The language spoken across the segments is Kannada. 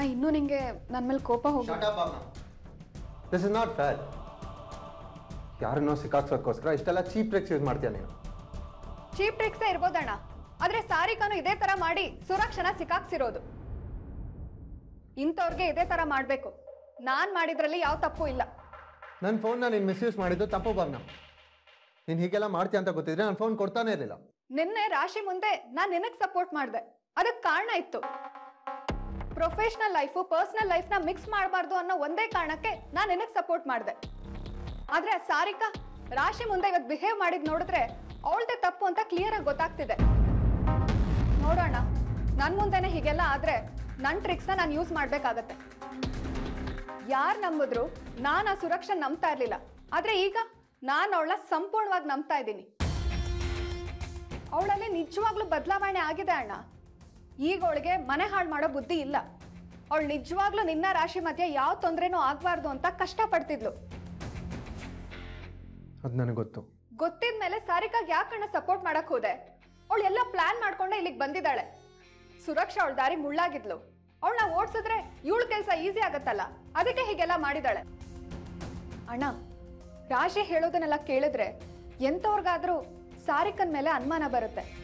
ಅಣ್ಣ ಇನ್ನೂ ನಿಂಗೆ ನನ್ನ ಮೇಲೆ ಕೋಪ ಹೋಗಿ. ದಿಸ್ ಇಸ್ ನಾಟ್ ಫ್ಯಾರ್ ಯಾರನ್ನೋ ಸಿಕ್ಕಾಕ್ಸೋಕ್ಕೋಸ್ಕರ ಇಷ್ಟೆಲ್ಲ ಚೀಪ್ ಟ್ರಿಕ್ಸ್ ಯೂಸ್ ಮಾಡ್ತೀಯ ನೀನು? ಚೀಪ್ ಟ್ರಿಕ್ಸೇ ಇರ್ಬೋದಣ್ಣ ಆದ್ರೆ ಸಾರಿಕಾನು ಇದೇ ತರ ಮಾಡಿ ಸುರಕ್ಷಣ ಸಿಕ್ಕಾಕ್ಸಿರೋದು. ಇಂಥವ್ರಿಗೆ ಇದೇ ತರ ಮಾಡ್ಬೇಕು. ನಾನ್ ಮಾಡಿದ್ರಲ್ಲಿ ಯಾವ ತಪ್ಪು ಇಲ್ಲ. ನನ್ನ ಫೋನ್ನ ನೀನು ಮಿಸ್ಯೂಸ್ ಮಾಡಿದ್ದು ತಪ್ಪು ಭಾವನ. ನೀನು ಹೀಗೆಲ್ಲ ಮಾಡ್ತೀಯ ಅಂತ ಗೊತ್ತಿದ್ರೆ ನಾನು ಫೋನ್ ಕೊಡ್ತಾನೆ ಇರಲಿಲ್ಲ. ನಿನ್ನೆ ರಾಶಿ ಮುಂದೆ ನಾನ್ ನಿನಗ್ ಸಪೋರ್ಟ್ ಮಾಡ್ದೆ. ಅದಕ್ಕೆ ಕಾರಣ ಇತ್ತು. ಪ್ರೊಫೆಷನಲ್ ಲೈಫು ಪರ್ಸನಲ್ ಲೈಫ್ನ ಮಿಕ್ಸ್ ಮಾಡಬಾರ್ದು ಅನ್ನೋ ಒಂದೇ ಕಾರಣಕ್ಕೆ ನಾನು ನಿನಗೆ ಸಪೋರ್ಟ್ ಮಾಡಿದೆ. ಆದ್ರೆ ಸಾರಿಕಾ, ರಾಶಿ ಮುಂದೆ ಇವತ್ತು ಬಿಹೇವ್ ಮಾಡಿದ್ ನೋಡಿದ್ರೆ ಅವಳದೇ ತಪ್ಪು ಅಂತ ಕ್ಲಿಯರ್ ಆಗಿ ಗೊತ್ತಾಗ್ತಿದೆ. ನೋಡೋಣ ನನ್ನ ಮುಂದೆನೆ ಹೀಗೆಲ್ಲ ಆದ್ರೆ ನನ್ನ ಟ್ರಿಕ್ಸ್ನ ನಾನು ಯೂಸ್ ಮಾಡಬೇಕಾಗತ್ತೆ. ಯಾರು ನಂಬಿದ್ರು ನಾನು ಆ ಸುರಕ್ಷೆ ನಂಬ್ತಾ ಇರ್ಲಿಲ್ಲ. ಆದ್ರೆ ಈಗ ನಾನು ಅವಳ ಸಂಪೂರ್ಣವಾಗಿ ನಂಬ್ತಾ ಇದ್ದೀನಿ. ಅವಳಲ್ಲಿ ನಿಜವಾಗ್ಲೂ ಬದಲಾವಣೆ ಆಗಿದೆ ಅಣ್ಣ. ಈಗ ಅವಳಿಗೆ ಮನೆ ಹಾಳು ಮಾಡೋ ಬುದ್ಧಿ ಇಲ್ಲ. ಅವಳು ನಿಜವಾಗ್ಲೂ ನಿನ್ನ ರಾಶಿ ಮಧ್ಯೆ ಯಾವ ತೊಂದರೆನೂ ಆಗ್ಬಾರ್ದು ಅಂತ ಕಷ್ಟಪಡ್ತಿದ್ಲು. ಅದು ನನಗೆ ಗೊತ್ತು. ಗೊತ್ತಿದ್ಮೇಲೆ ಸಾರಿಕಾಗ್ ಯಾಕಣ್ಣ ಸಪೋರ್ಟ್ ಮಾಡಕ್ ಹೋದೆ? ಅವಳು ಎಲ್ಲ ಪ್ಲಾನ್ ಮಾಡ್ಕೊಂಡೆ ಇಲ್ಲಿಗೆ ಬಂದಿದ್ದಾಳೆ. ಸುರಕ್ಷಾ ಅವಳ ದಾರಿ ಮುಳ್ಳಾಗಿದ್ಲು. ಅವಳನ್ನ ಓಡ್ಸಿದ್ರೆ ಇವಳ ಕೆಲಸ ಈಸಿ ಆಗತ್ತಲ್ಲ? ಅದಕ್ಕೆ ಹೀಗೆಲ್ಲ ಮಾಡಿದಾಳೆ. ಅಣ್ಣ ರಾಶಿ ಹೇಳೋದನ್ನೆಲ್ಲ ಕೇಳಿದ್ರೆ ಎಂತವ್ರಿಗಾದ್ರೂ ಸಾರಿಕನ್ ಮೇಲೆ ಅನುಮಾನ ಬರುತ್ತೆ.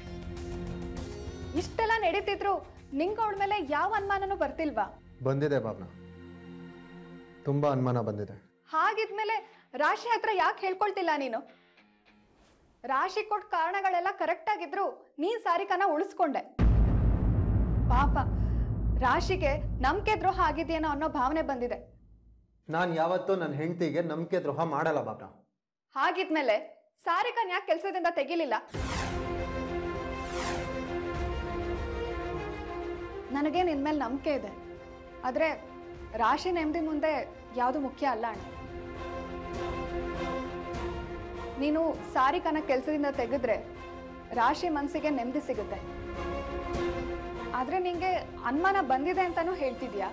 ಇಷ್ಟೆಲ್ಲ ನಡೀತಿದ್ರು ನಿಂಗೆ ಅವಳ ಮೇಲೆ ಯಾವ ಅನುಮಾನನೂ ಬರ್ತಿಲ್ವಾ? ಬಂದಿದೆ ಭಾವನ. ತುಂಬಾ ಅನುಮಾನ ಬಂದಿದೆ. ಹಾಗಿದ್ಮೇಲೆ ರಾಶಿ ಹತ್ರ ಯಾಕೆ ಹೇಳ್ಕೊಳ್ತಿಲ್ಲ ನೀನು? ರಾಶಿ ಕೊಟ್ಟ ಕಾರಣಗಳೆಲ್ಲ ಕರೆಕ್ಟ್ ಆಗಿದ್ರು ನೀನ್ ಸಾರಿಕನ ಉಳಿಸ್ಕೊಂಡೆ. ಪಾಪ ರಾಶಿಗೆ ನಂಬಿಕೆ ದ್ರೋಹ ಆಗಿದೆಯೇನೋ ಅನ್ನೋ ಭಾವನೆ ಬಂದಿದೆ. ನಾನು ಯಾವತ್ತೂ ನನ್ನ ಹೆಂಡತಿಗೆ ನಂಬಿಕೆ ದ್ರೋಹ ಮಾಡಲ್ಲ ಭಾವನ. ಹಾಗಿದ್ಮೇಲೆ ಸಾರಿಕನ್ ಯಾಕೆ ಕೆಲಸದಿಂದ ತೆಗಿಲಿಲ್ಲ? ನನಗೆ ನಿನ್ ಮೇಲೆ ನಂಬಿಕೆ ಇದೆ. ಆದ್ರೆ ರಾಶಿ ನೆಮ್ಮದಿ ಮುಂದೆ ಯಾವುದು ಮುಖ್ಯ ಅಲ್ಲ ಅಣ್ಣ. ನೀನು ಸಾರಿಕನ ಕೆಲಸದಿಂದ ತೆಗೆದ್ರೆ ರಾಶಿ ಮನಸ್ಸಿಗೆ ನೆಮ್ಮದಿ ಸಿಗುತ್ತೆ. ಆದ್ರೆ ನಿಂಗೆ ಅನುಮಾನ ಬಂದಿದೆ ಅಂತಾನೂ ಹೇಳ್ತಿದ್ಯಾ?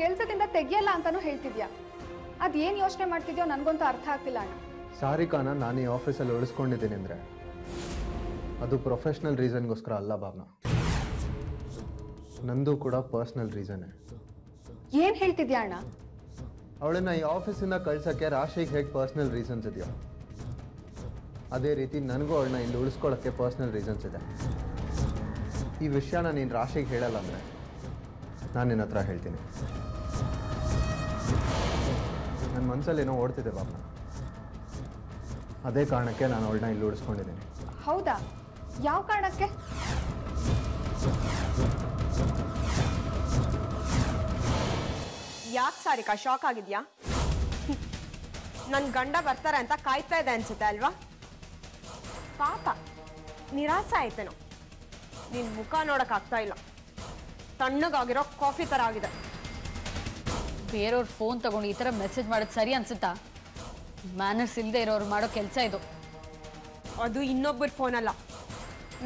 ಕೆಲಸದಿಂದ ತೆಗಿಯಲ್ಲ ಅಂತಾನೂ ಹೇಳ್ತಿದ್ಯಾ? ಅದೇನ್ ಯೋಚನೆ ಮಾಡ್ತಿದ್ಯೋ ನನಗಂತೂ ಅರ್ಥ ಆಗ್ತಿಲ್ಲ ಅಣ್ಣ. ಸಾರಿಕಾನ ನಾನು ಈ ಆಫೀಸಲ್ಲಿ ಉಳಿಸ್ಕೊಂಡಿದ್ದೀನಿ ಅಂದರೆ ಅದು ಪ್ರೊಫೆಷ್ನಲ್ ರೀಸನ್ಗೋಸ್ಕರ ಅಲ್ಲ ಭಾವನ. ನಂದು ಕೂಡ ಪರ್ಸ್ನಲ್ ರೀಸನ್ನೇ ಏನ್ ಹೇಳ್ತಿದ್ಯಾ ಅಣ್ಣ? ಅವಳನ್ನ ಈ ಆಫೀಸಿಂದ ಕಳ್ಸೋಕ್ಕೆ ರಾಶಿಗೆ ಹೇಗ್ ಪರ್ಸ್ನಲ್ ರೀಸನ್ಸ್ ಇದೆಯಾ? ಅದೇ ರೀತಿ ನನಗೂ ಅವಳನ್ನ ಇಲ್ಲಿ ಉಳಿಸ್ಕೊಳ್ಳೋಕ್ಕೆ ಪರ್ಸ್ನಲ್ ರೀಸನ್ಸ್ ಇದೆ. ಈ ವಿಷಯನ ನೀನು ರಾಶಿಗೆ ಹೇಳಲ್ಲ ಅಂದರೆ ನಾನು ನಿನ್ನ ಹತ್ರ ಹೇಳ್ತೀನಿ. ನನ್ನ ಮನಸ್ಸಲ್ಲಿ ಏನೋ ಓಡ್ತಿದೆ ಬಾಬಾ ಅದೇ ಕಾರಣಕ್ಕೆ ನಾನು ಅವಳನ್ನ ಇಲ್ಲಿ ಉಳಿಸ್ಕೊಂಡಿದ್ದೀನಿ. ಹೌದಾ? ಯಾವ ಕಾರಣಕ್ಕೆ? ಯಾಕೆ ಸಾರಿಕಾ? ಶಾಕ್ ಆಗಿದ್ಯಾ? ನನ್ನ ಗಂಡ ಬರ್ತಾರೆ ಅಂತ ಕಾಯ್ತಾ ಇದೆ ಅನ್ಸುತ್ತೆ ಅಲ್ವಾ? ಪಾಪ ನಿರಾಸೆ ಆಯ್ತೇನೋ. ನಿನ್ ಮುಖ ನೋಡಕ್ ಆಗ್ತಾ ಇಲ್ಲ. ತಣ್ಣಗಾಗಿರೋ ಕಾಫಿ ತರ ಆಗಿದೆ. ಬೇರೆಯವ್ರ ಫೋನ್ ತಗೊಂಡು ಈ ಥರ ಮೆಸೇಜ್ ಮಾಡೋದು ಸರಿ ಅನ್ಸುತ್ತಾ? ಮ್ಯಾನರ್ಸ್ ಇಲ್ಲದೆ ಇರೋರು ಮಾಡೋ ಕೆಲಸ ಇದು. ಅದು ಇನ್ನೊಬ್ಬರ ಫೋನ್ ಅಲ್ಲ.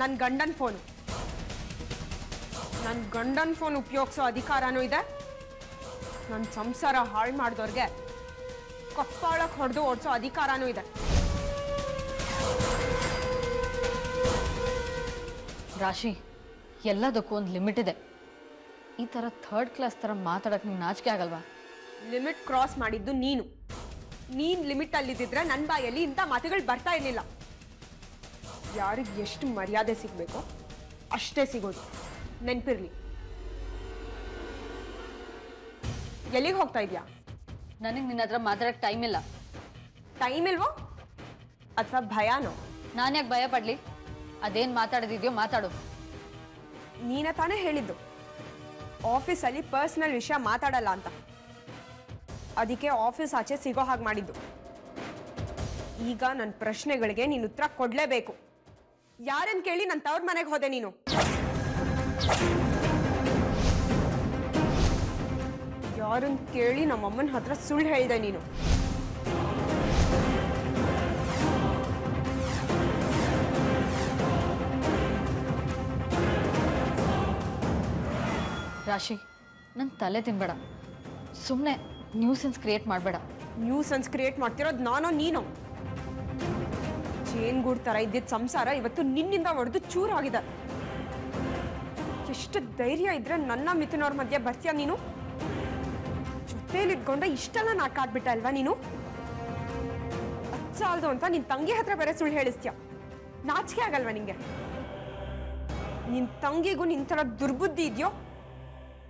ನನ್ನ ಗಂಡನ ಫೋನು ನನ್ನ ಗಂಡನ ಫೋನ್ ಉಪಯೋಗಿಸೋ ಅಧಿಕಾರನೂ ಇದೆ. ನನ್ನ ಸಂಸಾರ ಹಾಳು ಮಾಡಿದವ್ರಿಗೆ ಕಪ್ಪಾಳಕ್ಕೆ ಹೊಡೆದು ಓಡಿಸೋ ಅಧಿಕಾರನೂ ಇದೆ. ರಾಶಿ ಎಲ್ಲದಕ್ಕೂ ಒಂದು ಲಿಮಿಟ್ ಇದೆ. ಈ ಥರ ಥರ್ಡ್ ಕ್ಲಾಸ್ ಥರ ಮಾತಾಡೋಕೆ ನಿಂಗೆ ನಾಚಿಕೆ ಆಗಲ್ವಾ? ಲಿಮಿಟ್ ಕ್ರಾಸ್ ಮಾಡಿದ್ದು ನೀನು. ನೀನು ಲಿಮಿಟಲ್ಲಿದ್ದಿದ್ರೆ ನನ್ನ ಬಾಯಲ್ಲಿ ಇಂಥ ಮಾತುಗಳು ಬರ್ತಾ ಇರಲಿಲ್ಲ. ಯಾರಿಗೆ ಎಷ್ಟು ಮರ್ಯಾದೆ ಸಿಗಬೇಕೋ ಅಷ್ಟೇ ಸಿಗೋದು. ನೆನ್ಪಿರ್ಲಿ. ಎಲ್ಲಿಗೆ ಹೋಗ್ತಾ ಇದೆಯಾ? ನನಗೆ ನಿನ್ನ ಹತ್ರ ಮಾತಾಡಕ್ಕೆ ಟೈಮ್ ಇಲ್ಲ. ಟೈಮ್ ಇಲ್ವೋ? ಅಥವಾ ಭಯಾನೋ? ನಾನು ಯಾಕೆ ಭಯ ಪಡ್ಲಿ? ಅದೇನು ಮಾತಾಡೋದಿದೆಯೋ ಮಾತಾಡು. ನೀನ ತಾನೇ ಹೇಳಿದ್ದು. ಆಫೀಸಲ್ಲಿ ಪರ್ಸನಲ್ ವಿಷಯ ಮಾತಾಡಲ್ಲ ಅಂತ. ಅದಕ್ಕೆ ಆಫೀಸ್ ಆಚೆ ಸಿಗೋ ಹಾಗೆ ಮಾಡಿದ್ದು. ಈಗ ನನ್ನ ಪ್ರಶ್ನೆಗಳಿಗೆ ನೀನು ಉತ್ತರ ಕೊಡ್ಲೇಬೇಕು. ಯಾರನ್ನು ಕೇಳಿ ನನ್ನ ತವ್ರ ಮನೆಗೆ ಹೋದೆ ನೀನು? ಯಾರನ್ನ ಕೇಳಿ ನಮ್ಮಮ್ಮನ ಹತ್ರ ಸುಳ್ಳು ಹೇಳಿದೆ ನೀನು? ರಾಶಿ ನನ್ನ ತಲೆ ತಿನ್ಬೇಡ. ಸುಮ್ಮನೆ ನ್ಯೂಸೆನ್ಸ್ ಕ್ರಿಯೇಟ್ ಮಾಡಬೇಡ. ನ್ಯೂಸನ್ಸ್ ಕ್ರಿಯೇಟ್ ಮಾಡ್ತಿರೋದು ನಾನು ನೀನು? ಜೇನ್ಗೂಡ್ ಥರ ಇದ್ದಿದ್ದ ಸಂಸಾರ ಇವತ್ತು ನಿನ್ನಿಂದ ಹೊಡೆದು ಚೂರಾಗಿದೆ. ಎಷ್ಟು ಧೈರ್ಯ ಇದ್ರೆ ನನ್ನ ಮಿಥುನವ್ರ ಮಧ್ಯೆ ಬರ್ತೀಯ ನೀನು? ಇದ್ಕೊಂಡು ಇಷ್ಟೆಲ್ಲ ನಾ ಆಡ್ಬಿಟ್ಟ ಅಲ್ವಾ ನೀನು? ಸಾಲದು ಅಂತ ನಿನ್ ತಂಗಿ ಹತ್ರ ಬೇರೆ ಸುಳ್ಳು ಹೇಳಿಸ್ತೀಯ? ನಾಚಿಕೆ ಆಗಲ್ವಾ ನಿಂಗೆ? ನಿನ್ ತಂಗಿಗೂ ನಿನ್ ತರ ದುರ್ಬುದ್ಧಿ ಇದೆಯೋ?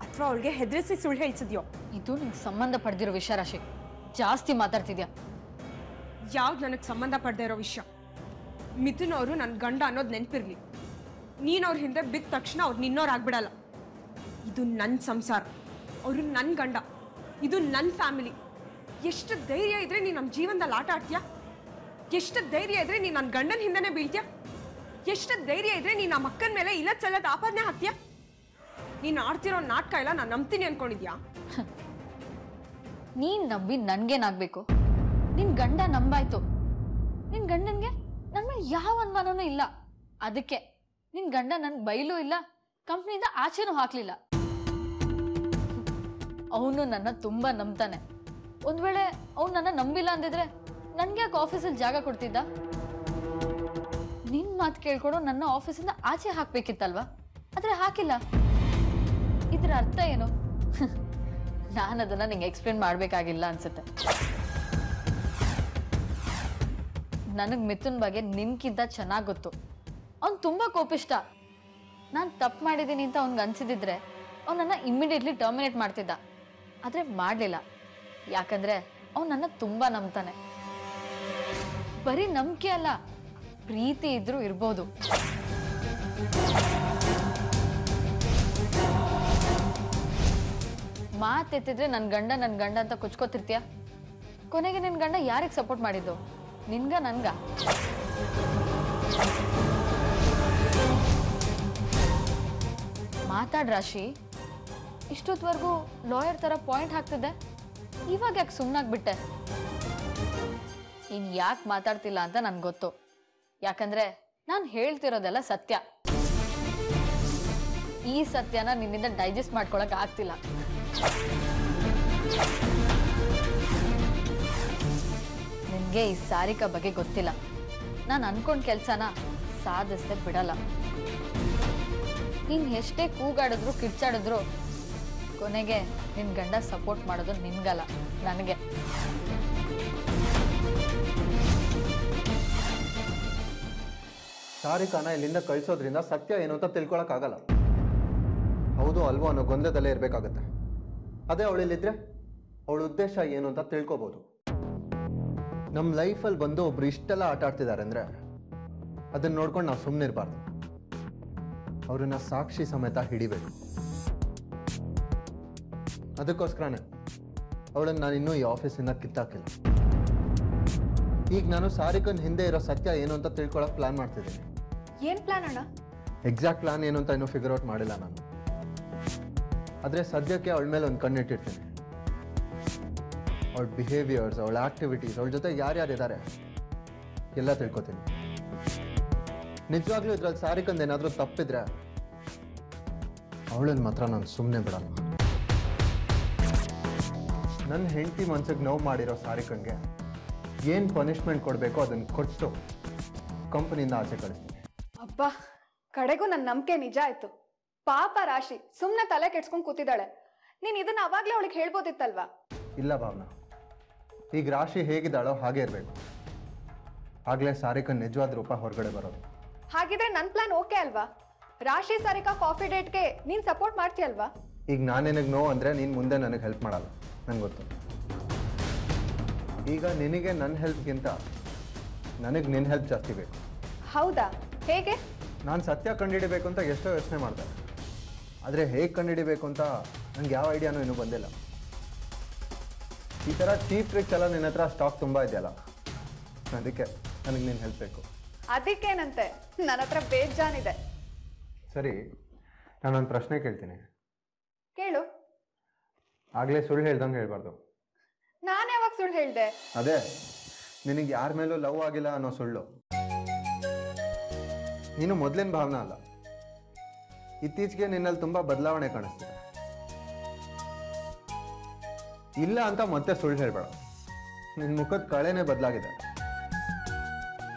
ಅಥವಾ ಅವಳಿಗೆ ಹೆದರಿಸಿ ಸುಳ್ಳು ಹೇಳಿಸಿದ್ಯೋ? ಇದು ನಿಂಗೆ ಸಂಬಂಧ ಪಡೆದಿರೋ ವಿಷಯ ರಾಶಿ. ಜಾಸ್ತಿ ಮಾತಾಡ್ತಿದ್ಯಾ? ಯಾವ್ದು ನನಗೆ ಸಂಬಂಧ ಪಡೆದಿರೋ ವಿಷಯ? ಮಿಥುನ್ ಅವರು ನನ್ನ ಗಂಡ ಅನ್ನೋದು ನೆನಪಿರ್ಲಿ. ನೀನು ಅವ್ರ ಹಿಂದೆ ಬಿದ್ದ ತಕ್ಷಣ ಅವ್ರು ನಿನ್ನೋರು ಆಗ್ಬಿಡಲ್ಲ. ಇದು ನನ್ನ ಸಂಸಾರ. ಅವರು ನನ್ನ ಗಂಡ. ಇದು ನನ್ನ ಫ್ಯಾಮಿಲಿ. ಎಷ್ಟು ಧೈರ್ಯ ಇದ್ರೆ ನೀನು ನಮ್ಮ ಜೀವನದಲ್ಲಿ ಆಟ ಆಡ್ತೀಯಾ? ಎಷ್ಟು ಧೈರ್ಯ ಇದ್ರೆ ನೀನು ನನ್ನ ಗಂಡನ ಹಿಂದೆನೇ ಬೀಳ್ತೀಯಾ? ಎಷ್ಟು ಧೈರ್ಯ ಇದ್ರೆ ನೀನು ನಮ್ಮ ಅಕ್ಕನ ಮೇಲೆ ಇಲ್ಲ ಚಲ್ಲದ ಆಪಾದನೆ ಹಾಕ್ತೀಯಾ? ನೀನು ಆಡ್ತಿರೋ ನಾಟಕ ಇಲ್ಲ ನಾನು ನಂಬ್ತೀನಿ ಅನ್ಕೊಂಡಿದ್ಯಾ? ನೀನ್ ನಂಬಿ ನನ್ಗೇನಾಗ್ಬೇಕು? ನಿನ್ ಗಂಡ ನಂಬಾಯ್ತು. ನಿನ್ ಗಂಡನ್ಗೆ ನನ್ನ ಯಾವ ಅನುಮಾನನೂ ಇಲ್ಲ. ಅದಕ್ಕೆ ನಿನ್ ಗಂಡ ನನ್ ಬೈಲೂ ಇಲ್ಲ, ಕಂಪ್ನಿಯಿಂದ ಆಚೆನೂ ಹಾಕ್ಲಿಲ್ಲ. ಅವನು ನನ್ನ ತುಂಬಾ ನಂಬ್ತಾನೆ. ಒಂದ್ ವೇಳೆ ಅವ್ನು ನನ್ನ ನಂಬಿಲ್ಲ ಅಂದಿದ್ರೆ ನನ್ಗೆ ಯಾಕೆ ಆಫೀಸಲ್ಲಿ ಜಾಗ ಕೊಡ್ತಿದ್ದ? ನಿನ್ ಮಾತು ಕೇಳ್ಕೊಂಡು ನನ್ನ ಆಫೀಸಿಂದ ಆಚೆ ಹಾಕ್ಬೇಕಿತ್ತಲ್ವಾ? ಆದ್ರೆ ಹಾಕಿಲ್ಲ. ಇದ್ರ ಅರ್ಥ ಏನು? ನಾನು ಅದನ್ನ ನಿಂಗೆ ಎಕ್ಸ್ಪ್ಲೇನ್ ಮಾಡ್ಬೇಕಾಗಿಲ್ಲ ಅನ್ಸುತ್ತೆ. ನನಗ್ ಮಿಥುನ್ ಬಗ್ಗೆ ನಿನ್ಕಿಂತ ಚೆನ್ನಾಗ್ ಗೊತ್ತು. ಅವ್ನ್ ತುಂಬಾ ಕೋಪಿಷ್ಟ. ನಾನು ತಪ್ಪು ಮಾಡಿದ್ದೀನಿ ಅಂತ ಅವ್ನ್ಗೆ ಅನ್ಸಿದಿದ್ರೆ ನನ್ನ ಇಮ್ಮಿಡಿಯೇಟ್ಲಿ ಟರ್ಮಿನೇಟ್ ಮಾಡ್ತಿದ್ದ. ಆದರೆ ಮಾಡಲಿಲ್ಲ. ಯಾಕಂದ್ರೆ ಅವ್ನು ನನ್ನ ತುಂಬಾ ನಂಬ್ತಾನೆ. ಬರೀ ನಂಬಿಕೆ ಅಲ್ಲ, ಪ್ರೀತಿ ಇದ್ರೂ ಇರ್ಬೋದು. ಮಾತೆತ್ತಿದ್ರೆ ನನ್ನ ಗಂಡ ನನ್ನ ಗಂಡ ಅಂತ ಕೊಚ್ಕೋತಿರ್ತೀಯ? ಕೊನೆಗೆ ನಿನ್ನ ಗಂಡ ಯಾರಿಗೆ ಸಪೋರ್ಟ್ ಮಾಡಿದ್ದು? ನಿನ್ಗ ನನ್ಗ? ಮಾತಾಡ್ ರಾಶಿ, ಇಷ್ಟೊತ್ವರೆಗೂ ಲಾಯರ್ ತರ ಪಾಯಿಂಟ್ ಹಾಕ್ತಿದ್ದೆ. ಇವಾಗ ಯಾಕೆ ಸುಮ್ಮನಾಗ್ಬಿಟ್ಟೆ ಇನ್ ಯಾಕೆ ಮಾತಾಡ್ತಿಲ್ಲ ಅಂತ ನನ್ಗೆ ಗೊತ್ತು. ಯಾಕಂದ್ರೆ ನಾನು ಹೇಳ್ತಿರೋದೆಲ್ಲ ಸತ್ಯ. ಈ ಸತ್ಯನ ನಿನ್ನಿಂದ ಡೈಜೆಸ್ಟ್ ಮಾಡ್ಕೊಳಕ್ ಆಗ್ತಿಲ್ಲ. ನಿನ್ಗೆ ಈ ಸಾರಿಕಾ ಬಗ್ಗೆ ಗೊತ್ತಿಲ್ಲ. ನಾನು ಅನ್ಕೊಂಡ್ ಕೆಲ್ಸನ ಸಾಧಿಸ್ದೆ ಬಿಡಲ್ಲ. ನೀನ್ ಎಷ್ಟೇ ಕೂಗಾಡಿದ್ರು, ಕಿರ್ಚಾಡಿದ್ರು, ಕೊನೆಗೆ ನಿನ್ ಗಂಡ ಸಪೋರ್ಟ್ ಮಾಡೋದು ನಿನ್ಗಲ್ಲ, ನನಗೆ. ಸಾರಿಕಾನ ಇಲ್ಲಿಂದ ಕಳಿಸೋದ್ರಿಂದ ಸತ್ಯ ಏನು ಅಂತ ತಿಳ್ಕೊಳಕ್ಕಾಗಲ್ಲ. ಹೌದು ಅಲ್ವೋ ಅನ್ನೋ ಗೊಂದಲದಲ್ಲೇ ಇರಬೇಕಾಗತ್ತೆ. ಅದೇ ಅವಳಿಲ್ಲಿದ್ರೆ ಅವಳ ಉದ್ದೇಶ ಏನು ಅಂತ ತಿಳ್ಕೊಬೋದು. ನಮ್ಮ ಲೈಫಲ್ಲಿ ಬಂದು ಒಬ್ರು ಇಷ್ಟೆಲ್ಲ ಆಟ ಆಡ್ತಿದ್ದಾರೆ ಅಂದರೆ ಅದನ್ನ ನೋಡ್ಕೊಂಡು ನಾವು ಸುಮ್ಮನೆ ಇರಬಾರ್ದು ಅವ್ರನ್ನ ಸಾಕ್ಷಿ ಸಮೇತ ಹಿಡಿಬೇಕು. ಅದಕ್ಕೋಸ್ಕರನೇ ಅವಳನ್ನು ನಾನು ಇನ್ನೂ ಈ ಆಫೀಸಿಂದ ಕಿತ್ತಾಕಿಲ್ಲ. ಈಗ ನಾನು ಸಾರಿಕನ್ ಹಿಂದೆ ಇರೋ ಸತ್ಯ ಏನು ಅಂತ ತಿಳ್ಕೊಳಕ್ ಪ್ಲಾನ್ ಮಾಡ್ತಿದ್ದೀನಿ. ಏನ್ ಪ್ಲಾನ್ ಅಣ್ಣ? ಎಕ್ಸಾಕ್ಟ್ ಪ್ಲಾನ್ ಏನು ಅಂತ ಇನ್ನೂ ಫಿಗರ್ ಔಟ್ ಮಾಡಿಲ್ಲ ನಾನು. ಆದ್ರೆ ಸದ್ಯಕ್ಕೆ ಅವಳ ಮೇಲೆ ಒಂದು ಕಣ್ಣಿಟ್ಟಿರ್ತೀನಿ ಅವಳ ಬಿಹೇವಿಯರ್ಸ್ ಅವಳ ಆಕ್ಟಿವಿಟೀಸ್ ಅವಳ ಜೊತೆ ಯಾರ್ಯಾರು ಇದ್ದಾರೆ ಎಲ್ಲ ತಿಳ್ಕೊತೀನಿ. ನಿಜವಾಗ್ಲೂ ಇದ್ರಲ್ಲಿ ಸಾರಿಕಂದ್ ಏನಾದರೂ ತಪ್ಪಿದ್ರೆ ಅವಳನ್ನ ಮಾತ್ರ ನಾನು ಸುಮ್ಮನೆ ಬಿಡಲ್ಲ. ನನ್ನ ಹೆಂಡತಿ ಮನ್ಸಿಗೆ ನೋವು ಮಾಡಿರೋ ಸಾರಿಕಂಗೆ ಏನು ಪನಿಷ್ಮೆಂಟ್ ಕೊಡಬೇಕೋ ಅದನ್ನು ಕೊಟ್ಟು ಕಂಪನಿಯಿಂದ ಆಚೆ ಕಳಿಸ್ತೀನಿ. ಅಪ್ಪ ಕಡೆಗೂ ನನ್ನ ನಂಬಿಕೆ ನಿಜ ಆಯ್ತು. ಪಾಪ ರಾಶಿ ಸುಮ್ಮನೆ ತಲೆ ಕೆಡ್ಸ್ಕೊಂಡು ಕೂತಿದ್ದಾಳೆ. ನೀನು ಇದನ್ನ ಅವಾಗ್ಲೇ ಅವಳಿಗೆ ಹೇಳ್ಬೋದಿತ್ತಲ್ವಾ? ಇಲ್ಲ ಭಾವನಾ. ಈಗ ರಾಶಿ ಹೇಗಿದ್ದಾಳೋ ಹಾಗೆ ಇರಬೇಕು. ಆಗಲೇ ಸಾರಿಕನ್ ನಿಜವಾದ ರೂಪ ಹೊರಗಡೆ ಬರೋದು. ಹಾಗಿದ್ರೆ ನನ್ನ ಪ್ಲಾನ್ ಓಕೆ ಅಲ್ವಾ? ರಾಶಿ ಸಾರಿಕಾ ಕಾಫಿ ಡೇಟ್ಗೆ ನೀನ್ ಸಪೋರ್ಟ್ ಮಾಡ್ತೀಯಲ್ವಾ ಈಗ ನಾನು ನಿನಗೆ ನೋವು ಅಂದರೆ ನೀನು ಮುಂದೆ ನನಗೆ ಹೆಲ್ಪ್ ಮಾಡಲ್ಲ. ನಂಗೆ ಗೊತ್ತು. ಈಗ ನಿನಗೆ ನನ್ನ ಹೆಲ್ಪ್ಗಿಂತ ನನಗೆ ನಿನ್ನ ಹೆಲ್ಪ್ ಜಾಸ್ತಿ ಬೇಕು. ಹೌದಾ? ಹೇಗೆ? ನಾನು ಸತ್ಯ ಕಂಡುಹಿಡಿಬೇಕು ಅಂತ ಎಷ್ಟೋ ಯೋಚನೆ ಮಾಡಿದೆ. ಆದರೆ ಹೇಗೆ ಕಂಡುಹಿಡಿಬೇಕು ಅಂತ ನಂಗೆ ಯಾವ ಐಡಿಯಾನೂ ಇನ್ನೂ ಬಂದಿಲ್ಲ. ಈ ಥರ ಚೀಪ್ ಟ್ರಿಕ್ಸ್ ಎಲ್ಲ ನಿನ್ನ ಹತ್ರ ಸ್ಟಾಕ್ ತುಂಬ ಇದೆಯಲ್ಲ? ಅದಕ್ಕೆ ನನಗೆ ನೀನು ಹೆಲ್ಪ್ ಬೇಕು. ಅದಕ್ಕೇನಂತೆ? ನನ್ನ ಹತ್ರ ಬೇಜಾನಿದೆ. ಸರಿ ನಾನೊಂದು ಪ್ರಶ್ನೆ ಕೇಳ್ತೀನಿ. ಕೇಳು. ಆಗ್ಲೇ ಸುಳ್ಳು ಹೇಳ್ದಂಗೆ ಹೇಳ್ಬಾರ್ದು. ನಾನು ಯಾವಾಗ ಸುಳ್ಳು ಹೇಳ್ದೆ? ಅದೇ ನಿನಗೆ ಯಾರ ಮೇಲೂ ಲವ್ ಆಗಿಲ್ಲ ಅನ್ನೋ ಸುಳ್ಳು. ನೀನು ಮೊದಲಿನ ಭಾವನೆ ಅಲ್ಲ. ಇತ್ತೀಚೆಗೆ ನಿನ್ನಲ್ಲಿ ತುಂಬಾ ಬದಲಾವಣೆ ಕಾಣಿಸ್ತಿದೆ. ಇಲ್ಲ ಅಂತ ಮತ್ತೆ ಸುಳ್ಳು ಹೇಳ್ಬೇಡ. ನಿನ್ನ ಮುಖದ ಕಳೆನೇ ಬದಲಾಗಿದೆ.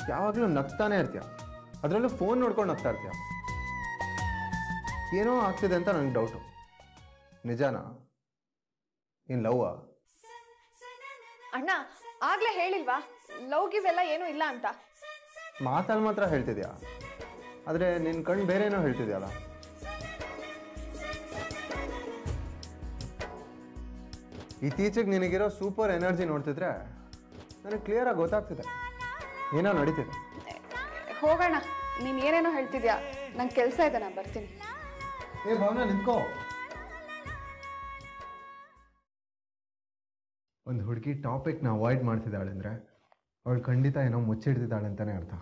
ಯಾವಾಗಲೂ ನಗ್ತಾನೆ ಇರ್ತೀಯ. ಅದರಲ್ಲೂ ಫೋನ್ ನೋಡ್ಕೊಂಡು ನಗ್ತಾ ಇರ್ತೀಯ. ಏನೋ ಆಗ್ತಿದೆ ಅಂತ ನನಗೆ ಡೌಟು ನಿಜಾನಾ? ಇನ್ ಲವ್ ಅಣ್ಣ ಆಗ್ಲೇ ಹೇಳಿಲ್ವಾ? ಲವ್ ಗಿವ್ ಎಲ್ಲ ಏನೂ ಇಲ್ಲ ಅಂತ. ಮಾತಲ್ಲಿ ಮಾತ್ರ ಹೇಳ್ತಿದ್ಯಾ? ಆದರೆ ನಿನ್ನ ಕಣ್ಣು ಬೇರೆ ಏನೋ ಹೇಳ್ತಿದ್ಯಲ್ಲ. ಇತ್ತೀಚೆಗೆ ನಿನಗಿರೋ ಸೂಪರ್ ಎನರ್ಜಿ ನೋಡ್ತಿದ್ರೆ ನನಗೆ ಕ್ಲಿಯರಾಗಿ ಗೊತ್ತಾಗ್ತಿದೆ. ಏನೋ ನಡೀತಿದೆ. ಹೋಗೋಣ ನೀನ್ ಏನೇನೋ ಹೇಳ್ತಿದ್ಯಾ? ನಂಗೆ ಕೆಲಸ ಇದೆ ನಾನು ಬರ್ತೀನಿ. ಏ ಭಾವನಾ ನಿಂತ್ಕೋ. ಒಂದು ಹುಡುಗಿ ಟಾಪಿಕ್ನ ಅವಾಯ್ಡ್ ಮಾಡ್ತಿದ್ದಾಳೆ ಅಂದರೆ ಅವಳು ಖಂಡಿತ ಏನೋ ಮುಚ್ಚಿಡ್ತಿದ್ದಾಳೆ ಅಂತಲೇ ಅರ್ಥ.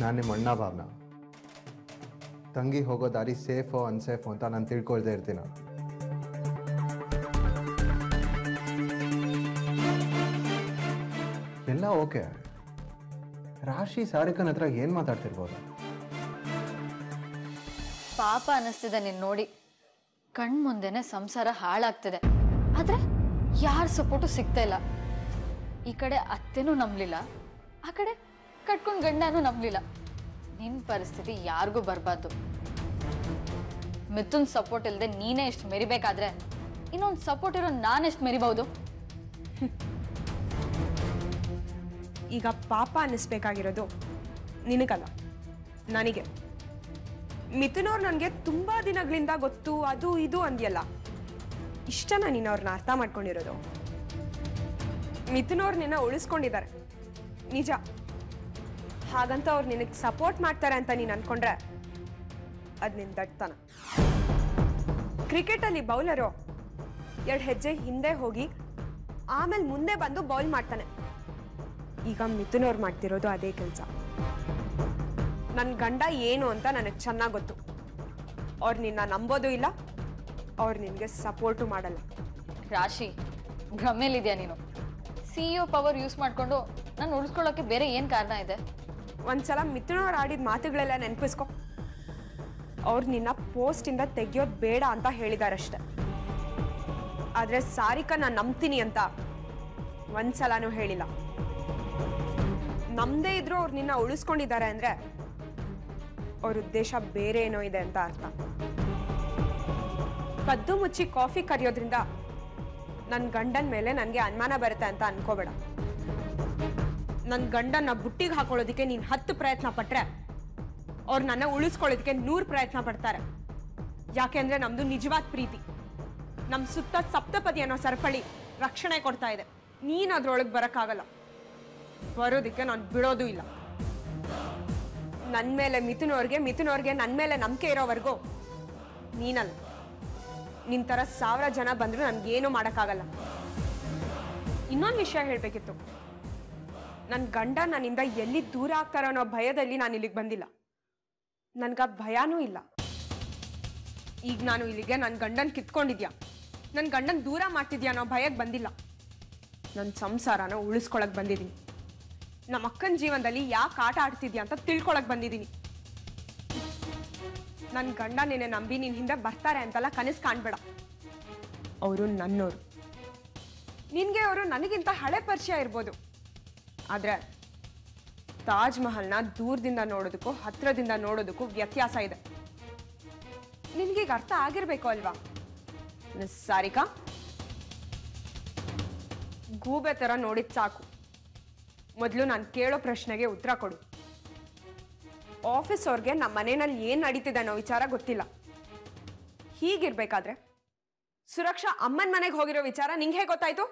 ನಾನು ನಿಮ್ಮ ಅಣ್ಣ ಭಾವನ. ತಂಗಿ ಹೋಗೋ ದಾರಿ ಸೇಫೋ ಅನ್ಸೇಫೋ ಅಂತ ನಾನು ತಿಳ್ಕೊಳ್ತಾ ಇರ್ತೀನ. ಓಕೆ. ರಾಶಿ ಸಾರಿಕನ್ ಹತ್ರ ಏನು ಮಾತಾಡ್ತಿರ್ಬೋದು? ಪಾಪ ಅನಿಸ್ತಿದೆ ನೀನ್ ನೋಡಿ. ಕಣ್ ಮುಂದೆನೆ ಸಂಸಾರ ಹಾಳಾಗ್ತಿದೆ. ಆದ್ರೆ ಯಾರ ಸಪೋರ್ಟು ಸಿಗ್ತಾ ಇಲ್ಲ. ಈ ಕಡೆ ಅತ್ತೆನೂ ನಂಬ್ಲಿಲ್ಲ. ಆ ಕಡೆ ಕಟ್ಕೊಂಡ್ ಗಂಡನೂ ನಂಬ್ಲಿಲ್ಲ. ನಿನ್ ಪರಿಸ್ಥಿತಿ ಯಾರಿಗೂ ಬರ್ಬಾರ್ದು. ಮಿಥುನ್ ಸಪೋರ್ಟ್ ಇಲ್ಲದೆ ನೀನೇ ಎಷ್ಟು ಮೆರಿಬೇಕಾದ್ರೆ ಇನ್ನೊಂದು ಸಪೋರ್ಟ್ ಇರೋ ನಾನೆಷ್ಟು ಮೆರಿಬಹುದು? ಈಗ ಪಾಪ ಅನ್ನಿಸ್ಬೇಕಾಗಿರೋದು ನಿನಗಲ್ಲ, ನನಗೆ. ಮಿಥುನ್ ಅವ್ರು ನನಗೆ ತುಂಬ ದಿನಗಳಿಂದ ಗೊತ್ತು, ಅದು ಇದು ಅಂದ್ಯಲ್ಲ. ಇಷ್ಟನ ನೀನು ಅವ್ರನ್ನ ಅರ್ಥ ಮಾಡ್ಕೊಂಡಿರೋದು. ಮಿಥುನ್ ನಿನ್ನ ಉಳಿಸ್ಕೊಂಡಿದ್ದಾರೆ. ನಿಜ. ಹಾಗಂತ ಅವ್ರು ನಿನಗೆ ಸಪೋರ್ಟ್ ಮಾಡ್ತಾರೆ ಅಂತ ನೀನು ಅನ್ಕೊಂಡ್ರೆ ಅದು ನಿನ್ನ ದಟ್ತನ ಕ್ರಿಕೆಟಲ್ಲಿ ಬೌಲರು ಎರಡು ಹೆಜ್ಜೆ ಹಿಂದೆ ಹೋಗಿ, ಆಮೇಲೆ ಮುಂದೆ ಬಂದು ಬೌಲ್ ಮಾಡ್ತಾನೆ. ಈಗ ಮಿಥುನ್ ಅವ್ರು ಮಾಡ್ತಿರೋದು ಅದೇ ಕೆಲಸ. ನನ್ನ ಗಂಡ ಏನು ಅಂತ ನನಗೆ ಚೆನ್ನಾಗಿ ಗೊತ್ತು. ಅವ್ರು ನಿನ್ನ ನಂಬೋದು ಇಲ್ಲ ಅವ್ರು ನಿನಗೆ ಸಪೋರ್ಟು ಮಾಡಲ್ಲ. ರಾಶಿ ಭ್ರಮೇಲಿದ್ಯಾ ನೀನು? ಸಿಇಒ ಪವರ್ ಯೂಸ್ ಮಾಡ್ಕೊಂಡು ನಾನು ಉಳಿಸ್ಕೊಳ್ಳೋಕೆ ಬೇರೆ ಏನು ಕಾರಣ ಇದೆ? ಒಂದ್ಸಲ ಮಿಥುನ್ ಅವ್ರು ಆಡಿದ ಮಾತುಗಳೆಲ್ಲ ನೆನಪಿಸ್ಕೊ. ಅವ್ರು ನಿನ್ನ ಪೋಸ್ಟಿಂದ ತೆಗಿಯೋದು ಬೇಡ ಅಂತ ಹೇಳಿದಾರಷ್ಟೆ. ಆದರೆ ಸಾರಿಕಾ ನಾನು ನಂಬ್ತೀನಿ ಅಂತ ಒಂದ್ಸಲನೂ ಹೇಳಿಲ್ಲ. ನಮ್ದೇ ಇದ್ರು ಅವ್ರು ನಿನ್ನ ಉಳಿಸ್ಕೊಂಡಿದ್ದಾರೆ ಅಂದ್ರೆ ಅವ್ರ ಉದ್ದೇಶ ಬೇರೆ ಏನೋ ಇದೆ ಅಂತ ಅರ್ಥ. ಕದ್ದು ಮುಚ್ಚಿ ಕಾಫಿ ಕರಿಯೋದ್ರಿಂದ ನನ್ನ ಗಂಡನ ಮೇಲೆ ನನಗೆ ಅನುಮಾನ ಬರುತ್ತೆ ಅಂತ ಅನ್ಕೋಬೇಡ. ನನ್ನ ಗಂಡನ್ನ ಬುಟ್ಟಿಗೆ ಹಾಕೊಳ್ಳೋದಕ್ಕೆ ನೀನ್ ಹತ್ತು ಪ್ರಯತ್ನ ಪಟ್ರೆ ಅವ್ರು ನನ್ನ ಉಳಿಸ್ಕೊಳ್ಳೋದಕ್ಕೆ ನೂರು ಪ್ರಯತ್ನ ಪಡ್ತಾರೆ. ಯಾಕೆಂದ್ರೆ ನಮ್ದು ನಿಜವಾದ ಪ್ರೀತಿ. ನಮ್ ಸುತ್ತ ಸಪ್ತಪದಿ ಅನ್ನೋ ಸರಪಳಿ ರಕ್ಷಣೆ ಕೊಡ್ತಾ ಇದೆ. ನೀನು ಅದ್ರೊಳಗೆ ಬರೋಕ್ಕಾಗಲ್ಲ. ಬರೋದಕ್ಕೆ ನಾನು ಬಿಡೋದು ಇಲ್ಲ. ನನ್ನ ಮೇಲೆ ಮಿಥುನ್ ಅವ್ರಿಗೆ ಮಿಥುನ್ ನನ್ನ ಮೇಲೆ ನಂಬಿಕೆ ಇರೋವರೆಗೂ ನೀನಲ್ಲ. ನಿನ್ನ ಥರ ಸಾವಿರ ಜನ ಬಂದರೂ ನನಗೇನು ಮಾಡೋಕ್ಕಾಗಲ್ಲ. ಇನ್ನೊಂದು ವಿಷಯ ಹೇಳಬೇಕಿತ್ತು. ನನ್ನ ಗಂಡ ನನ್ನಿಂದ ಎಲ್ಲಿ ದೂರ ಆಗ್ತಾರೋ ಅನ್ನೋ ಭಯದಲ್ಲಿ ನಾನು ಇಲ್ಲಿಗೆ ಬಂದಿಲ್ಲ. ನನಗೆ ಭಯನೂ ಇಲ್ಲ. ಈಗ ನಾನು ಇಲ್ಲಿಗೆ ನನ್ನ ಗಂಡನ ಕಿತ್ಕೊಂಡಿದ್ಯಾ? ನನ್ನ ಗಂಡನ ದೂರ ಮಾಡ್ತಿದ್ಯಾ ಅನ್ನೋ ಭಯಕ್ಕೆ ಬಂದಿಲ್ಲ. ನನ್ನ ಸಂಸಾರನ ಉಳಿಸ್ಕೊಳಕ್ಕೆ ಬಂದಿದ್ದೀನಿ. ನಮ್ಮ ಅಕ್ಕನ ಜೀವನದಲ್ಲಿ ಯಾಕೆ ಆಟ ಆಡ್ತಿದ್ಯಾ ಅಂತ ತಿಳ್ಕೊಳಕ್ ಬಂದಿದ್ದೀನಿ ನನ್ನ ಗಂಡ ನಿನ್ನೆ ನಂಬಿ ನಿನ್ ಹಿಂದೆ ಬರ್ತಾರೆ ಅಂತೆಲ್ಲ ಕನಸು ಕಾಣ್ಬೇಡ. ಅವರು ನನ್ನೋರು. ನಿನ್ಗೆ ಅವರು ನನಗಿಂತ ಹಳೆ ಪರಿಚಯ ಇರ್ಬೋದು. ಆದ್ರೆ ತಾಜ್ ಮಹಲ್ನ ದೂರದಿಂದ ನೋಡೋದಕ್ಕೂ ಹತ್ರದಿಂದ ನೋಡೋದಕ್ಕೂ ವ್ಯತ್ಯಾಸ ಇದೆ. ನಿನ್ಗೀಗ ಅರ್ಥ ಆಗಿರ್ಬೇಕು ಅಲ್ವಾ? ಸಾರಿಕಾ? ಗೂಬೆ ತರ ನೋಡಿದ್ ಸಾಕು. ಮೊದಲು ನಾನು ಕೇಳೋ ಪ್ರಶ್ನೆಗೆ ಉತ್ತರ ಕೊಡು. ಆಫೀಸ್ ಅವ್ರಿಗೆ ನಮ್ಮ ಮನೆಯಲ್ಲಿ ಏನು ನಡೀತಿದೆ ಅನ್ನೋ ವಿಚಾರ ಗೊತ್ತಿಲ್ಲ. ಹೀಗಿರ್ಬೇಕಾದ್ರೆ ಸುರಕ್ಷಾ ಅಮ್ಮನ ಮನೆಗೆ ಹೋಗಿರೋ ವಿಚಾರ ನಿಂಗೆ ಹೇಗೆ ಗೊತ್ತಾಯ್ತು?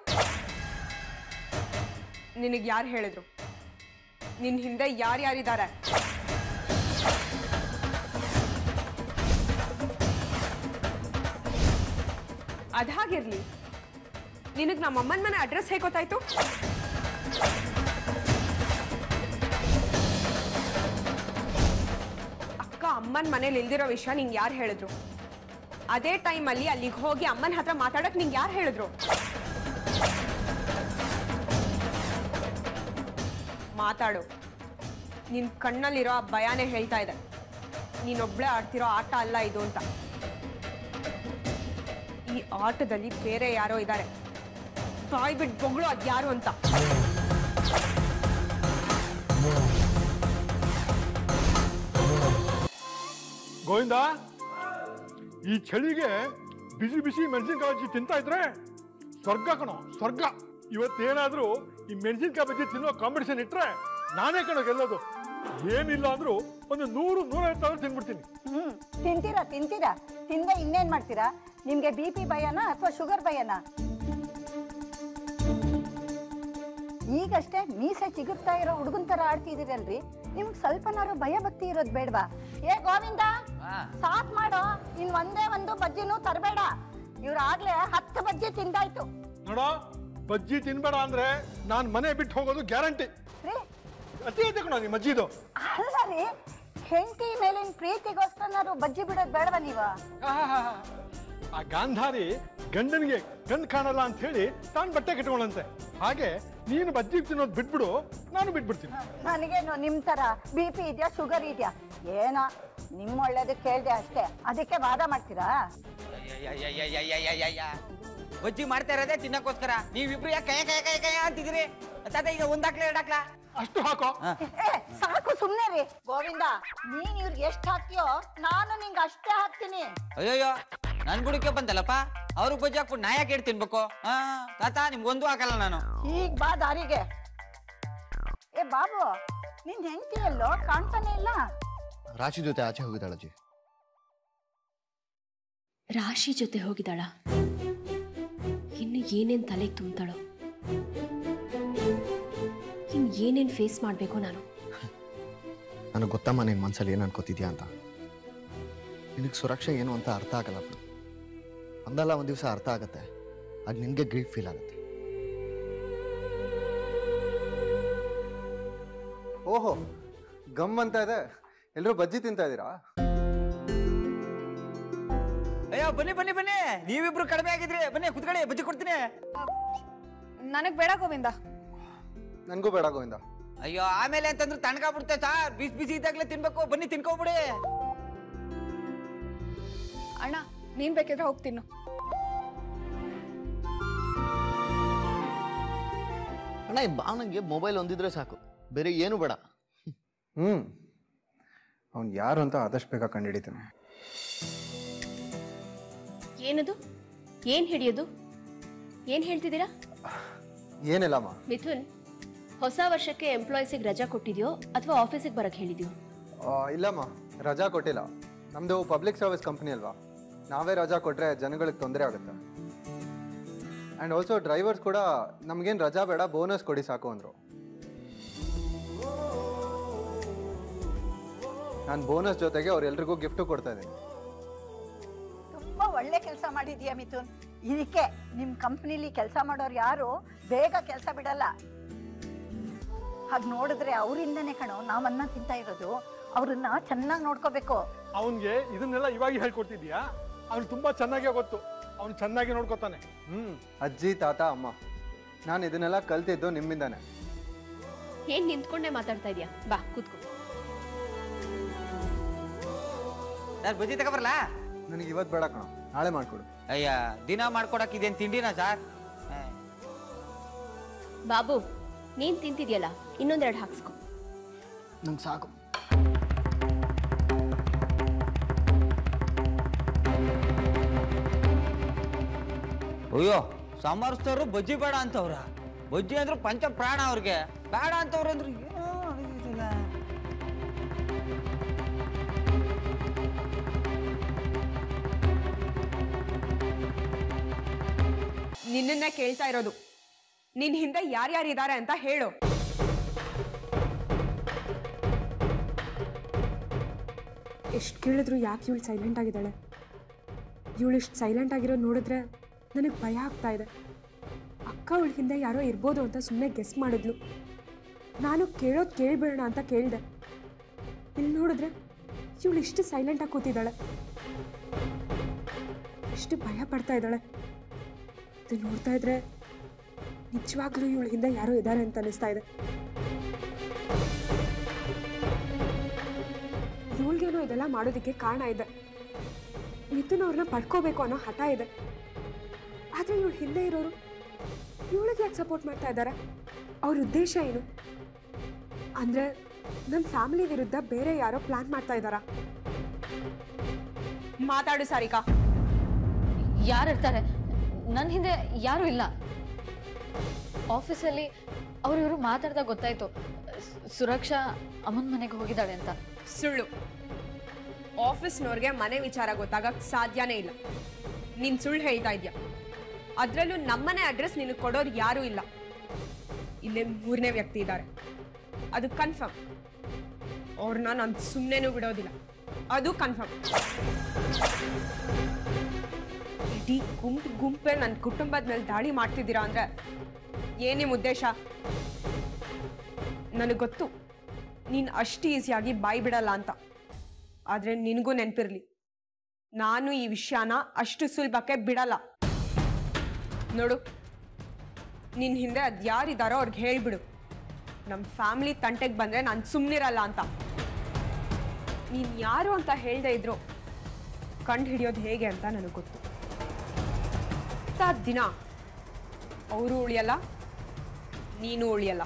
ನಿನಗೆ ಯಾರು ಹೇಳಿದ್ರು? ನಿನ್ನ ಹಿಂದೆ ಯಾರ್ಯಾರಿದ್ದಾರೆ ಅದಾಗಿರ್ಲಿ ನಿನಗೆ ನಮ್ಮ ಅಮ್ಮನ ಮನೆ ಅಡ್ರೆಸ್ ಹೇಗೆ ಗೊತ್ತಾಯ್ತು? ಅಮ್ಮನ ಮನೇಲಿ ಇಲ್ದಿರೋ ವಿಷಯ ನಿಂಗೆ ಯಾರು ಹೇಳಿದ್ರು? ಅದೇ ಟೈಮಲ್ಲಿ ಅಲ್ಲಿಗೆ ಹೋಗಿ ಅಮ್ಮನ ಹತ್ರ ಮಾತಾಡಕ್ ನಿಂಗೆ ಯಾರು ಹೇಳಿದ್ರು? ಮಾತಾಡು. ನಿನ್ ಕಣ್ಣಲ್ಲಿರೋ ಆ ಭಯಾನೇ ಹೇಳ್ತಾ ಇದೆ. ನೀನೊಬ್ಳೆ ಆಡ್ತಿರೋ ಆಟ ಅಲ್ಲ ಇದು ಅಂತ. ಈ ಆಟದಲ್ಲಿ ಬೇರೆ ಯಾರೋ ಇದ್ದಾರೆ ತಾಯಿ ಬಿಟ್ಟು ಬೊಗಳು ಅದ್ಯಾರು ಅಂತ. ಗೋವಿಂದ, ಈ ಚಳಿಗೆ ಬಿಸಿ ಬಿಸಿ ಮೆಣಸಿನಕಾಯಿ ತಿಂತಾ ಇದ್ರೆ ಸ್ವರ್ಗ ಕಣೋ, ಸ್ವರ್ಗ. ಇವತ್ತೇನಾದ್ರೂ ಈ ಮೆಣಸಿನ್ಕಾಯಿ ಬಜ್ಜಿ ತಿನ್ನೋ ಕಾಂಪಿಟೇಷನ್ ಇಟ್ರೆ ನಾನೇ ಕಣೋ ಗೆಲ್ಲೋದು. ಏನಿಲ್ಲ ಅಂದ್ರೂ ಒಂದು ನೂರು ನೂರೈವತ್ತಾದ್ರೂ ತಿನ್ಬಿಡ್ತೀನಿ. ಹ್ಮ್, ತಿಂತೀರಾ ತಿಂತೀರಾ? ತಿಂದ ಇನ್ನೇನ್ ಮಾಡ್ತೀರಾ? ನಿಮ್ಗೆ ಬಿ ಪಿ ಭಯನಾ ಅಥವಾ ಶುಗರ್ ಭಯನಾ? ಈಗಷ್ಟೇ ಮೀಸೆ ಚಿಗುರ್ತಾ ಇರೋ ಹುಡುಗನ್ ತರ ಆಡ್ತಿದಿರಲ್ರಿ ನಿಮ್ಗೆ ಸ್ವಲ್ಪನಾರು ಭಯ ಭಕ್ತಿ ಇರೋದ್ ಬೇಡವಾ? ಏ ಗೋವಿಂದ ಸಾತ್ ಮಾಡೋ. ಇನ್ ಒಂದೇ ಒಂದು ಬಜ್ಜಿನೂ ತರಬೇಡ. ಇವ್ರ ಆಗ್ಲೇ ಹತ್ತು ಬಜ್ಜಿ ತಿಂದಾಯ್ತು. ನೋಡೋ ಬಜ್ಜಿ ತಿನ್ಬೇಡ ಅಂದ್ರೆ ನಾನ್ ಮನೆ ಬಿಟ್ಟು ಹೋಗೋದು ಗ್ಯಾರಂಟಿ. ರೀ. ಅತಿ ಐತೆ ಕಣೋ ನಿಮ್ಮ ಅಜ್ಜಿದು ಅಲ್ಲ ರೀ ಹೆಂಡತಿ ಮೇಲಿನ ಪ್ರೀತಿಗೋಸ್ಕರನಾರು ಬಜ್ಜಿ ಬಿಡೋದ್ ಬೇಡವಾ ನೀವ? ಆ ಗಾಂಧಾರಿ ಗಂಡನಿಗೆ ಗಂಡ್ ಕಾಣಲ್ಲ ಅಂತ ಹೇಳಿ ತಾನು ಬಟ್ಟೆ ಕಟ್ಕೊಳಂತೆ. ಹಾಗೆ ನೀನು ಬಜ್ಜಿ ತಿನ್ನೋದು ಬಿಟ್ಬಿಡು ನಾನು ಬಿಟ್ಬಿಡ್ತೀನಿ. ನನಗೇನು ನಿಮ್ ತರ ಬಿ ಪಿ ಇದೆಯಾ ಶುಗರ್ ಇದೆಯಾ? ಏನ ನಿಮ್ಮ ಒಳ್ಳೇದು ಕೇಳಿದೆ ಅಷ್ಟೇ. ಅದಕ್ಕೆ ವಾದ ಮಾಡ್ತೀರಾ? ಬಜ್ಜಿ ಮಾಡ್ತಾ ಇರೋದೇ ತಿನ್ನಕ್ಕೋಸ್ಕರ. ನೀವಿಬ್ರು ಯಾಕೆ ಕಯ ಕಯ ಕಯ ಕಯ ತಾತ ಈಗ ಒಂದಾಕ್ಲ ಎರಡಾಕ್ಲಾ ಅಷ್ಟು ಹಾಕೋ. ಏ ಸಾಕು ಸುಮ್ನೆ ರೀ. ಗೋವಿಂದ ನೀನ್ ಇವ್ರಿಗೆ ಎಷ್ಟ್ ಹಾಕ್ತಿಯೋ ನಾನು ನಿಂಗೆ ಅಷ್ಟೇ ಹಾಕ್ತೀನಿ. ಅಯ್ಯಯ್ಯೋ ನನ್ ಗುಡಿಕೆ ಬಂದಲ್ಲಪ್ಪ? ಅವ್ರಿಗೆ ಬಜ್ಜಿ ಹಾಕ್ಬಿಟ್ಟು ನಾ ಯಾಕೆ ಹೇಳಿ ತಿನ್ಬೇಕು? ಹಾ ತಾತ ನಿಮ್ಗೊಂದು ಹಾಕಲ್ಲ ನಾನು. ಈಗ ಬಾ ದಾರಿಗೆ. ಏ ಬಾಬು ನಿನ್ ಹೆಂಡತಿ ಎಲ್ಲೋ ಕಾಣ್ತಾನೆ ಇಲ್ಲ? ರಾಶಿ ಜೊತೆ ಆಚೆ ಹೋಗಿದ್ದಾಳಜ್ಜಿ ರಾಶಿ ಜೊತೆ ಹೋಗಿದ್ದಾಳ. ಇನ್ನು ಏನೇನ್ ತಲೆಗೆ ತುಂಬ್ತಾಳೋ? ಇನ್ನು ಏನೇನ್ ಫೇಸ್ ಮಾಡಬೇಕು ನಾನು. ನನಗೆ ಗೊತ್ತಮ್ಮ ನಿನ್ನ ಮನ್ಸಲ್ಲಿ ಏನು ಅನ್ಕೋತಿದ್ಯಾ ಅಂತ. ನಿನಗೆ ಸುರಕ್ಷೆ ಏನು ಅಂತ ಅರ್ಥ ಆಗಲ್ಲ ಬಿಡು. ಒಂದಲ್ಲ ಒಂದು ದಿವಸ ಅರ್ಥ ಆಗತ್ತೆ. ಅದು ನಿನಗೆ ಗಿಲ್ಟ್ ಫೀಲ್ ಆಗುತ್ತೆ. ಓಹೋ ಗಮ್ ಅಂತ ಇದೆ. ಎಲ್ಲರೂ ಬಜ್ಜಿ ತಿಂತಾ ಇದ್ದೀರಾ ಅಯ್ಯೋ ಬನ್ನಿ ಬನ್ನಿ ಬನ್ನಿ. ನೀವಿಬ್ರು ಕಡಿಮೆ ಆಗಿದ್ರಿ ಬನ್ನಿ ಕುತ್ಕೊಳ್ಳಿ ಬಜ್ಜಿ ಕೊಡ್ತೀನಿ. ನನಗ್ ಬೇಡ ಗೋವಿಂದ. ನನಗೂ ಬೇಡ ಗೋವಿಂದ. ಅಯ್ಯೋ ಆಮೇಲೆ ಅಂತಂದ್ರೆ ತಣ್ಣಗಾಗ್ಬಿಡುತ್ತೆ ಸಾರ್ ಬಿಸಿ ಬಿಸಿ ಇದ್ದಾಗಲೇ ತಿನ್ಬೇಕು. ಬನ್ನಿ ತಿನ್ಕೋಬಿಡಿ. ಅಣ್ಣ ನೀನ್ ಬೇಕಿದ್ರೆ ಹೋಗ್ ತಿನ್ನು. ಅಣ್ಣ ಈ ಬಾವನಿಗೆ ಮೊಬೈಲ್ ಒಂದಿದ್ರೆ ಸಾಕು. ಬೇರೆ ಏನು ಬೇಡ. ಹ್ಞೂ ಅವ್ನು ಯಾರು ಅಂತ ಆದಷ್ಟು ಬೇಗ ಕಂಡುಹಿಡಿತಾನೆ. ಏನದು? ಏನ್ ಹಿಡಿಯೋದು? ಏನ್ ಹೇಳ್ತಿದ್ದೀರಾ? ಏನಿಲ್ಲಮ್ಮ ಮಿಥುನ್ ಹೊಸ ವರ್ಷಕ್ಕೆ ಎಂಪ್ಲಾಯೀಸಿಗೆ ರಜಾ ಕೊಟ್ಟಿದ್ಯೋ ಅಥವಾ ಆಫೀಸಿಗೆ ಬರಕ್ಕೆ ಹೇಳಿದ್ಯೋ? ಇಲ್ಲಮ್ಮ ರಜಾ ಕೊಟ್ಟಿಲ್ಲ. ನಮ್ಮದು ಪಬ್ಲಿಕ್ ಸರ್ವಿಸ್ ಕಂಪ್ನಿ ಅಲ್ವಾ? ನಾವೇ ರಜಾ ಕೊಟ್ಟರೆ ಜನಗಳಿಗೆ ತೊಂದರೆ ಆಗುತ್ತೆ. ಆ್ಯಂಡ್ ಆಲ್ಸೋ ಡ್ರೈವರ್ಸ್ ಕೂಡ ನಮಗೇನು ರಜಾ ಬೇಡ ಬೋನಸ್ ಕೊಡಿ ಸಾಕು ಅಂದರು. ನಾನು ಬೋನಸ್ ಜೊತೆಗೆ ಅವ್ರೆಲ್ರಿಗೂ ಗಿಫ್ಟು ಕೊಡ್ತಾ ಇದ್ದೀನಿ. ತುಂಬಾ ಒಳ್ಳೆ ಕೆಲಸ ಮಾಡಿದ್ಯಾ ಮಿಥುನ್? ಇದಕ್ಕೆ ನಿಮ್ ಕಂಪ್ನಿಲಿ ಕೆಲಸ ಮಾಡೋರು ಯಾರು? ಬೇಗ ಕೆಲಸ ಬಿಡಲ್ಲ. ಹಾಗೆ ನೋಡಿದ್ರೆ ಅವರಿಂದನೇ ಕಣೋ ನಾವನ್ನ ತಿಂತ ಇರೋದು. ಅವ್ರನ್ನ ಚೆನ್ನಾಗಿ ನೋಡ್ಕೋಬೇಕು. ಅವನ್ಗೆ ಇದನ್ನೆಲ್ಲ ಇವಾಗ ಹೇಳ್ಕೊಡ್ತಿದ್ಯಾ? ಅವ್ನು ತುಂಬಾ ಚೆನ್ನಾಗೇ ಗೊತ್ತು. ಅವ್ನು ಚೆನ್ನಾಗಿ ನೋಡ್ಕೋತಾನೆ. ಹ್ಮ್. ಅಜ್ಜಿ ತಾತ ಅಮ್ಮ ನಾನು ಇದನ್ನೆಲ್ಲ ಕಲ್ತಿದ್ದು ನಿಮ್ಮಿಂದಾನೆ. ಏನ್ ನಿಂತ್ಕೊಂಡೆ ಮಾತಾಡ್ತಾ ಇದೀಯಾ? ಬಾ ಕೂತ್ಕೋ. ಸರ್ ಬುದ್ಧಿ ತಗೊಬರಲಾ? ನನಗೆ ಇವತ್ತು ಬೇಡ ಕಣ ನಾಳೆ ಮಾಡ್ಕೊಡು. ಅಯ್ಯ ದಿನ ಮಾಡ್ಕೊಡಕ್ ಇದೇನ್ ತಿಂಡಿನಾ ಸರ್? ಬಾಬು ನೀನ್ ತಿಂತಿದ್ಯಲ್ಲ ಇನ್ನೊಂದೆರಡು ಹಾಕ್ಸ್ಕೊ. ನಂಗೆ ಸಾಕು. ಅಯ್ಯೋ ಸಮರ್ಥರು ಬಜ್ಜಿ ಬೇಡ ಅಂತವ್ರ. ಬಜ್ಜಿ ಅಂದ್ರೆ ಪಂಚ ಪ್ರಾಣ ಅವ್ರಿಗೆ. ಬೇಡ ಅಂತವ್ರು ಅಂದ್ರೆ ನಿನ್ನ ಅನಿಸಿಲ್ಲ. ಕೇಳ್ತಾ ಇರೋದು. ನಿನ್ ಹಿಂದೆ ಯಾರ್ಯಾರು ಇದ್ದಾರೆ ಅಂತ ಹೇಳು. ಎಷ್ಟು ಕೇಳಿದ್ರು ಯಾಕೆ ಇವಳು ಸೈಲೆಂಟ್ ಆಗಿದ್ದಾಳೆ? ಇವಳು ಇಷ್ಟು ಸೈಲೆಂಟ್ ಆಗಿರೋ ನೋಡಿದ್ರೆ ನನಗೆ ಭಯ ಆಗ್ತಾ ಇದೆ. ಅಕ್ಕ ಅವಳ ಹಿಂದೆ ಯಾರೋ ಇರ್ಬೋದು ಅಂತ ಸುಮ್ಮನೆ ಗೆಸ್ ಮಾಡಿದ್ಲು. ನಾನು ಕೇಳೋದು ಕೇಳಿಬಿಡೋಣ ಅಂತ ಕೇಳಿದೆ. ಇಲ್ಲಿ ನೋಡಿದ್ರೆ ಇವಳು ಇಷ್ಟು ಸೈಲೆಂಟಾಗಿ ಕೂತಿದ್ದಾಳೆ. ಇಷ್ಟು ಭಯ ಪಡ್ತಾ ಇದ್ದಾಳೆ. ಇದು ನೋಡ್ತಾ ಇದ್ರೆ ನಿಜವಾಗ್ಲೂ ಇವಳ ಹಿಂದೆ ಯಾರೋ ಇದ್ದಾರೆ ಅಂತ ಅನಿಸ್ತಾ ಇದೆ. ಇವಳಿಗೇನೋ ಇದೆಲ್ಲ ಮಾಡೋದಕ್ಕೆ ಕಾರಣ ಇದೆ. ಮಿಥುನ್ ಅವ್ರನ್ನ ಪಡ್ಕೋಬೇಕು ಅನ್ನೋ ಹಠ ಇದೆ. ಆದ್ರೆ ಇವಳು ಹಿಂದೆ ಇರೋರು ಇವಳಿಗೆ ಯಾಕೆ ಸಪೋರ್ಟ್ ಮಾಡ್ತಾ ಇದ್ದಾರೆ? ಅವ್ರ ಉದ್ದೇಶ ಏನು? ಅಂದ್ರೆ ನನ್ನ ಫ್ಯಾಮಿಲಿ ವಿರುದ್ಧ ಬೇರೆ ಯಾರೋ ಪ್ಲಾನ್ ಮಾಡ್ತಾ ಇದ್ದಾರಾ? ಮಾತಾಡು ಸಾರಿಕಾ. ಯಾರಿರ್ತಾರೆ ನನ್ನ ಹಿಂದೆ ಯಾರು ಇಲ್ಲ. ಆಫೀಸಲ್ಲಿ ಅವ್ರು ಇವರು ಮಾತಾಡ್ದಾಗ ಗೊತ್ತಾಯ್ತು, ಸುರಕ್ಷಾ ಅಮ್ಮನ ಮನೆಗೆ ಹೋಗಿದ್ದಾಳೆ ಅಂತ. ಸುಳ್ಳು. ಆಫೀಸ್ನವ್ರಿಗೆ ಮನೆ ವಿಚಾರ ಗೊತ್ತಾಗಕ್ ಸಾಧ್ಯನೇ ಇಲ್ಲ. ನೀನ್ ಸುಳ್ಳು ಹೇಳ್ತಾ ಇದ್ಯಾ? ಅದ್ರಲ್ಲೂ ನಮ್ಮನೆ ಅಡ್ರೆಸ್ ನಿನಗೆ ಕೊಡೋರು ಯಾರೂ ಇಲ್ಲ. ಇಲ್ಲೇ ಮೂರನೇ ವ್ಯಕ್ತಿ ಇದ್ದಾರೆ. ಅದು ಕನ್ಫರ್ಮ್ ಅವ್ರನ್ನ ನಾನು ಸುಮ್ಮನೆನೂ ಬಿಡೋದಿಲ್ಲ. ಅದು ಕನ್ಫರ್ಮ್ ಇಡೀ ಗುಂಪು ಗುಂಪೇ ನನ್ನ ಕುಟುಂಬದ ಮೇಲೆ ದಾಳಿ ಮಾಡ್ತಿದ್ದೀರಾ ಅಂದ್ರೆ ಏನ್ ನಿಮ್ ಉದ್ದೇಶ? ನನಗೆ ಗೊತ್ತು. ನೀನ್ ಅಷ್ಟು ಈಸಿಯಾಗಿ ಬಾಯಿ ಬಿಡಲ್ಲ ಅಂತ. ಆದ್ರೆ ನಿನಗೂ ನೆನ್ಪಿರ್ಲಿ. ನಾನು ಈ ವಿಷಯನ ಅಷ್ಟು ಸುಲಭಕ್ಕೆ ಬಿಡಲ್ಲ. ನೋಡು ನಿನ್ನ ಹಿಂದೆ ಅದು ಯಾರಿದ್ದಾರೋ ಅವ್ರಿಗೆ ಹೇಳ್ಬಿಡು. ನಮ್ಮ ಫ್ಯಾಮಿಲಿ ತಂಟೆಗೆ ಬಂದ್ರೆ ನಾನು ಸುಮ್ಮನಿರಲ್ಲ ಅಂತ. ನೀನ್ ಯಾರು ಅಂತ ಹೇಳ್ದೆ ಇದ್ರು ಕಂಡು ಹಿಡಿಯೋದು ಹೇಗೆ ಅಂತ ನನಗೆ ಗೊತ್ತು. ದಿನ ಅವರು ಉಳಿಯಲ್ಲ ನೀನು ಉಳಿಯಲ್ಲ.